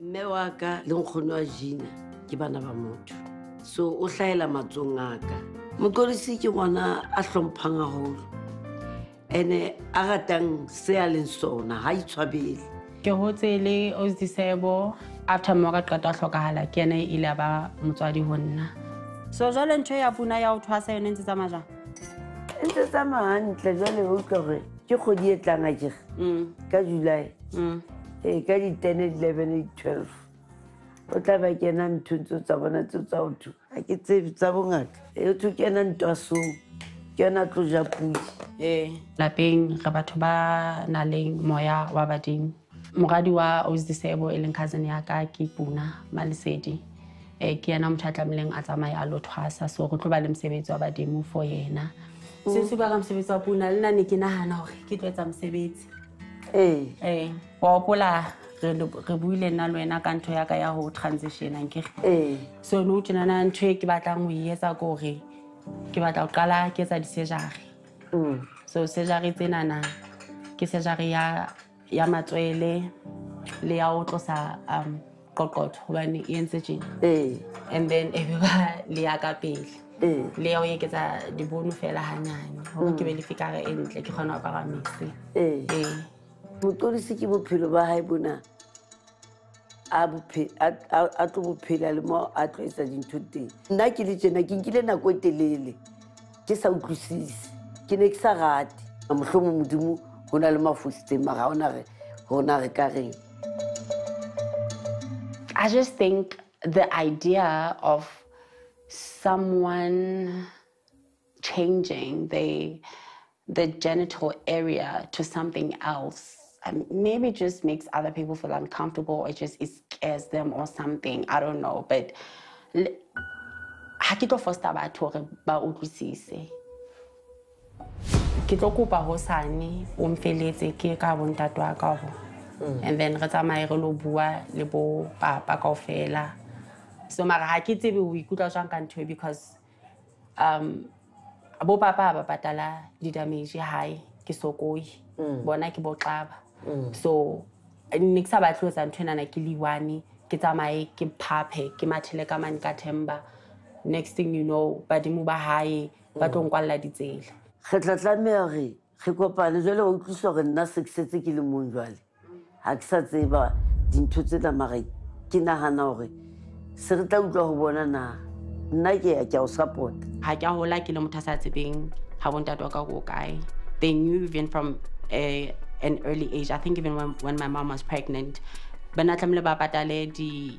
mme wa ka le nkgono wa gina ke bana ba motho. So o hlahela matsong a ka. Moqodisi ke ngwana a hlomphang haholo. Ene a ratang se a leng sona ha itshwabele. Ke hotse le osdisebo after mo ka qeta ho hlokahala ke ena e ile a ba motswadi ho nna. So jwale ntho ya puna ya ho thwasa yone ntse tsamaya jang e ntse tsamaya hantle jwale o utlwa gore ke kgodi e tlang a kere ka july. Mm. Ee ka di-ten eleven di-twelve. O tla ba kena ntho tso tsa bona tseo tsa gotho ga ke tsebe tsa bongaka. E tho kena ntwasong ke yona tlo ja pudi ee lapeng re batho ba na leng moya wa badimo. Moradi wa osdisebo e leng cousin ya ka ke puna malesedi um ke yena motho a tlamehileng a tsamaye a lo thwasa. So re tlo ba le mosebetsi wa badimo for yena. Se ka mosebetsi wa puna. Le nna ne ke nagana gore ke tlo etsa mosebetsi ee. Wa opola re buile nna le wena ka ntho ya ka ya ho transitiona nkere ee. So nou tjenana ntho e ke batlang ho e etsa kore ke batla ho qala ke etsa di-surgery. Mm. so surgery tsenana ke surgery ya matswele le ya ho tlosa um qoqotho hobane e entse tjena. And then e be ba le ya ka pele. Le ya ho eketsa dibono fela hanyane hore ke be le fikare e ntle ke kgona ho apara mese. Ee bophelo ba bona a tlo bophela le mo a dintho teng. Nna ke le tjena ke nkile nako telele ke sa utlwisise ke ne ke sa rate. Mohlomong modimo go na le mafositseng mara gona re ka reng? I just think the idea of someone changing the the genital area to something else um, maybe just makes other people feel uncomfortable or just it scares them or something. I don't know. But ha ke tlo foster batho hore ba utlwisise. Ke tlo kopa hosane o mfeletse ke ka bontate wa ka hore and then re tsamaye re lo bua le bo papa kaofela. So mara ha ke tsebe o ikutlwa jwang ka ntho because um bo papa ba patala di-damage hae ke sokoi. Bona ke boxaba so ne ke sa batle o tsa ntho enana ke leiwane ke tsamaye ke phaphe ke mathele ka mane ka temba next thing you know badimo ba hae ba tlo kwalela ditsela. Re tla tlameya gore ge kopane jale wa utlwisa gore nna se ke setse ke le mong jale ga ke sa tseba dintho tsena mara ke nagana gore se re tla utlwa go bona na nna ke ya ke a o support ga ke a gola ke le motho a sa tsebeng ga bontate wa ka ko kae. They knew even from a, an early age i think even when, when my mom was pregnant. Bana tlamehile ba patale di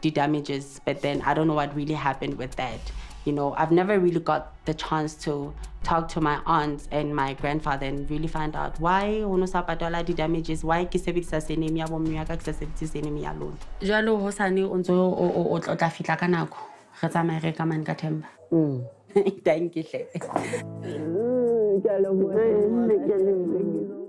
di damages but then i don't know what really happened with that. You know i've never really got the chance to talk to my aunts and my grandfather and really find out why ho no sa patala di damages why ke sebedisa sename ya bomme ya ka ke sa sebedise sename ya lona. Jwalo hosane o ntso o- o o tla fihla ka nako. Re tsamaye re ka mane ka temba mm. thank you hle. Mm, ke a leboha.